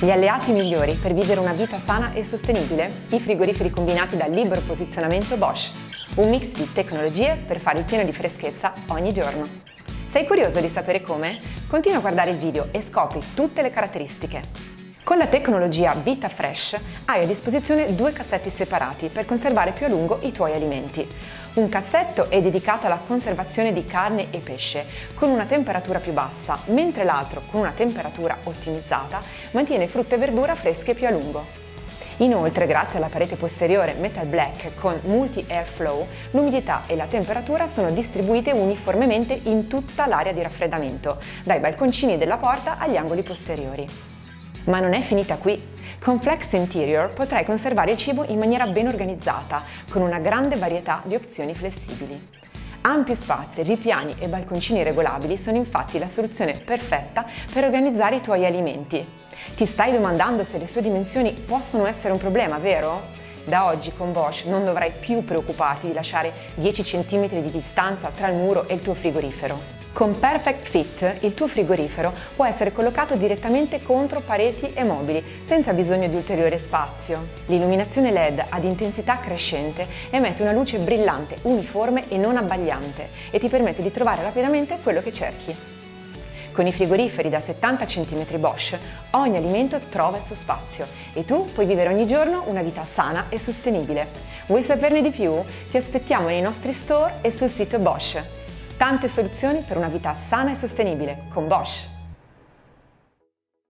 Gli alleati migliori per vivere una vita sana e sostenibile? I frigoriferi combinati dal libero posizionamento Bosch. Un mix di tecnologie per fare il pieno di freschezza ogni giorno. Sei curioso di sapere come? Continua a guardare il video e scopri tutte le caratteristiche. Con la tecnologia Vita Fresh hai a disposizione due cassetti separati per conservare più a lungo i tuoi alimenti. Un cassetto è dedicato alla conservazione di carne e pesce con una temperatura più bassa, mentre l'altro, con una temperatura ottimizzata, mantiene frutta e verdura fresche più a lungo. Inoltre, grazie alla parete posteriore Metal Black con Multi Airflow, l'umidità e la temperatura sono distribuite uniformemente in tutta l'area di raffreddamento, dai balconcini della porta agli angoli posteriori. Ma non è finita qui. Con Flex Interior potrai conservare il cibo in maniera ben organizzata, con una grande varietà di opzioni flessibili. Ampi spazi, ripiani e balconcini regolabili sono infatti la soluzione perfetta per organizzare i tuoi alimenti. Ti stai domandando se le sue dimensioni possono essere un problema, vero? Da oggi con Bosch non dovrai più preoccuparti di lasciare 10 cm di distanza tra il muro e il tuo frigorifero. Con Perfect Fit il tuo frigorifero può essere collocato direttamente contro pareti e mobili, senza bisogno di ulteriore spazio. L'illuminazione LED ad intensità crescente emette una luce brillante, uniforme e non abbagliante e ti permette di trovare rapidamente quello che cerchi. Con i frigoriferi da 70 cm Bosch ogni alimento trova il suo spazio e tu puoi vivere ogni giorno una vita sana e sostenibile. Vuoi saperne di più? Ti aspettiamo nei nostri store e sul sito Bosch. Tante soluzioni per una vita sana e sostenibile con Bosch.